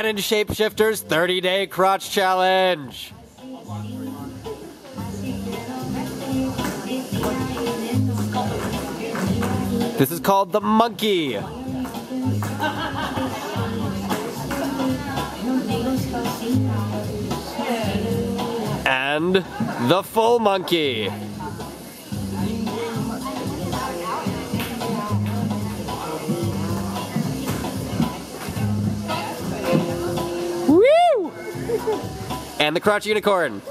Shapeshifters 30 Day Crotch Challenge. This is called the monkey. And the full monkey. and the crotch unicorn.